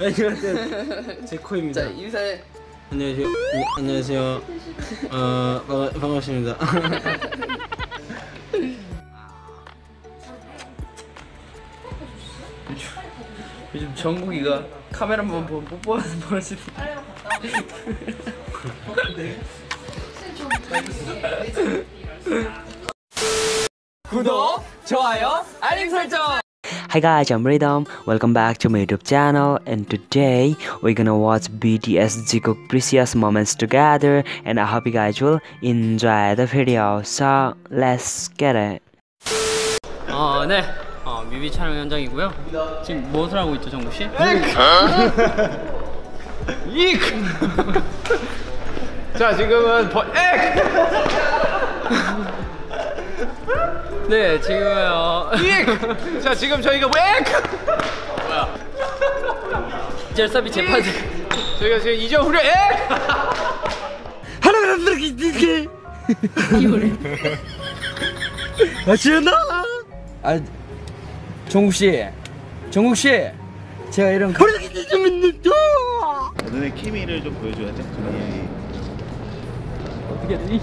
안녕하세요. 제 코입니다. 자 인사해. 안녕하세요. 네, 안녕하세요. 어 반가, 반갑습니다. 요즘 정국이가 카메라 한번 보고 뽀뽀하는 버릇이. 구독, 좋아요, 알림 설정. Hi guys, I'm Rhythm. Welcome back to my YouTube channel. And today we're gonna watch BTS Jikook Precious Moments together. And I hope you guys will enjoy the video. So let's get it. 어, 네. 어, 뮤비 촬영 현장이고요. 지금 무엇을 하고 있죠, 정국 씨? 익! 자 지금은 버... 액! 네, 익! 자 지금 저희가 뭐 액! 젤서비 재판 저희가 지금 이전 후려 액! 아, 정국 씨, 정국 씨, 제가 이런 너네 케미를 좀 보여줘야 돼. 이 어떻게 이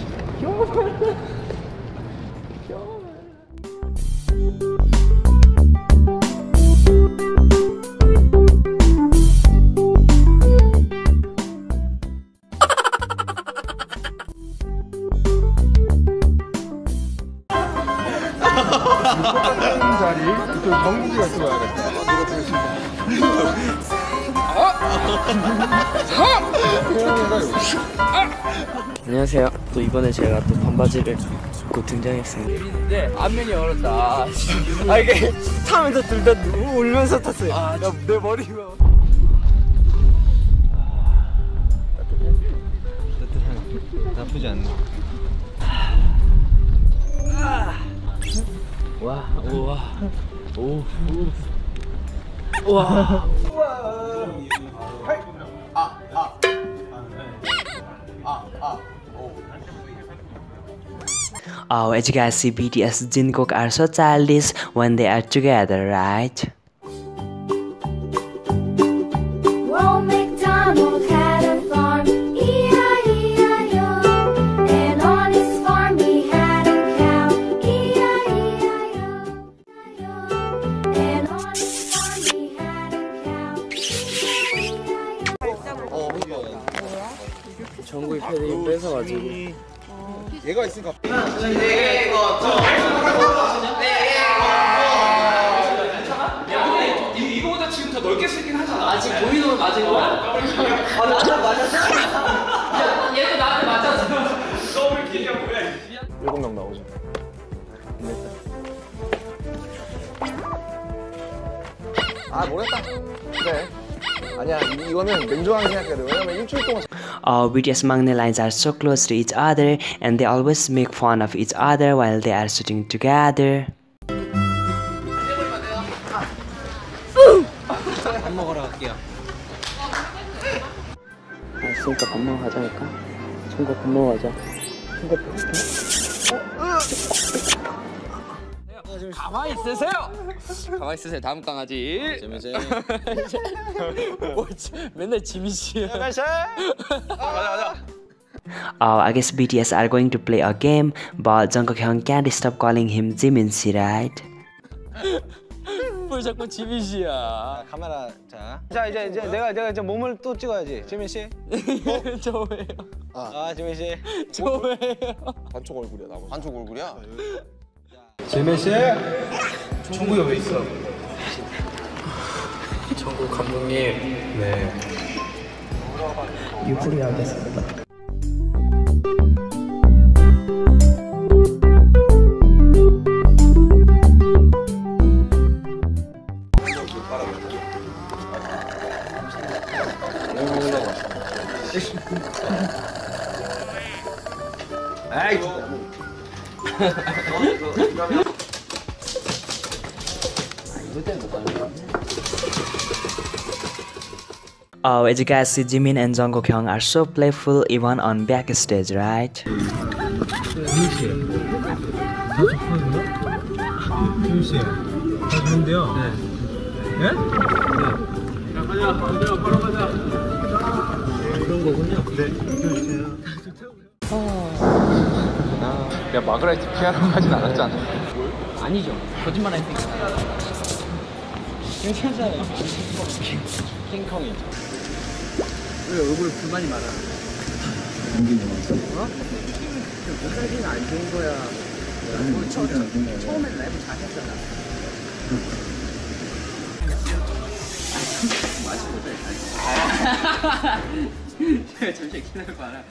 안녕하세요. 또 이번에 제가 또 반바지를 입고 등장했습니다. 네, 앞면이 얼었다. 아 이게 타면서 둘 다 울면서 탔어요. 아, 내 머리가. 나쁘지 않네. 와, 우와, 오, 우와. Oh, as you guys see, BTS Jungkook are so childish when they are together, right? 정국이 패딩 뺏어가지고. 이거보다 지금 더 넓게 쓰긴 하잖아. 아, 지금 보이는 맞은 거야? 아, 나한테 맞았어? 야, 얘도 나한테 맞았어. 더블 길이야 뭐야? 일곱 명 나오죠. 아 모르겠다. 그래. 아니야 이- 이거는 냉정하게 생각해야 돼. 왜냐면 일주일 동안 Oh, BTS Mangne lines are so close to each other and they always make fun of each other while they are sitting together. 밥 먹으러 갈게요. 알았으니까 밥 먹으러 가자니까. 친구 밥 먹으러 가자. 가만히 있으세요. 가만히 있으세요. 다음 강아지. 재밌어요. 뭐, 맨날 지민 씨야. Oh, I guess BTS are going to play a game, but Jungkook Hyun can't stop calling him Jimin, see, right? 뭘 자꾸 지민 씨야. 카메라 자. 자 이제 이제 내가 내가 이제 몸을 또 찍어야지. 지민 씨. 저 왜요? 아 지민 씨. 저 왜요? 반쪽 얼굴이야 나무. 반쪽 얼굴이야? 재민 씨. 정국이 왜 있어? 정국 감독님. 네. 에이. Oh, as you guys see, Jimin and Jungkook Hyun are so playful even on backstage, right? 마그라이트 피하러 가진 않았잖아. 아니죠. 거짓말 했으니까. 괜찮잖아요. 킹콩이. 왜 얼굴 불만이 많아? 어? 사진 안 좋은 거야. 처, 처음엔 라이브 잘했잖아. 잠시 기다려봐라.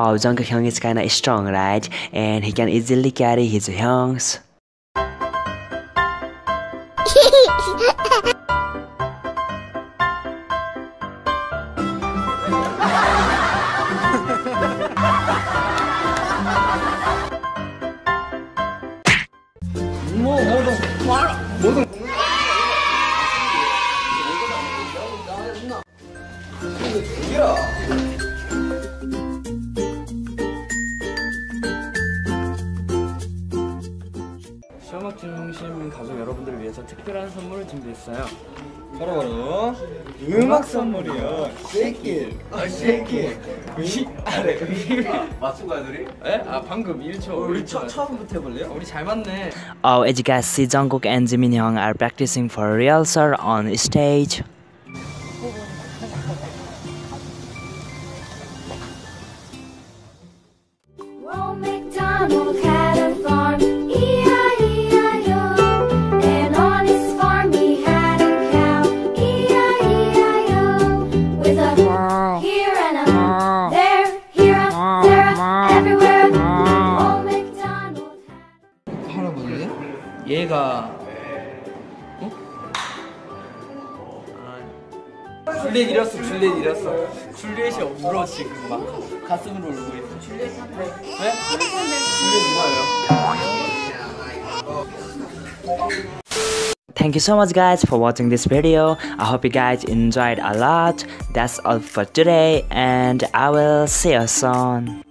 Oh, Zhang Hyung is kinda strong, right? And he can easily carry his Hyungs. Ha ha ha! 중심 가족 여러분들을 위해서 특별한 선물을 준비했어요. 바로 바로 음악 선물이요. Shake it. 아 Shake it. 위 아래 위. 맞춘 거야 둘이? 에? 아 방금 1초. 우리 처, 처음부터 해볼래요? 우리 잘 맞네. Oh, as you guys see, Jungkook and Jimin are practicing for rehearsal on stage. 얘가 어? 아, 줄리엣 잃었어 줄리엣 잃었어 줄리엣이 울어 지금 막 가슴으로 울고 있어 줄리엣 네? 줄리엣 누가요? Thank you so much guys for watching this video. I hope you guys enjoyed a lot. That's all for today and I will see you soon.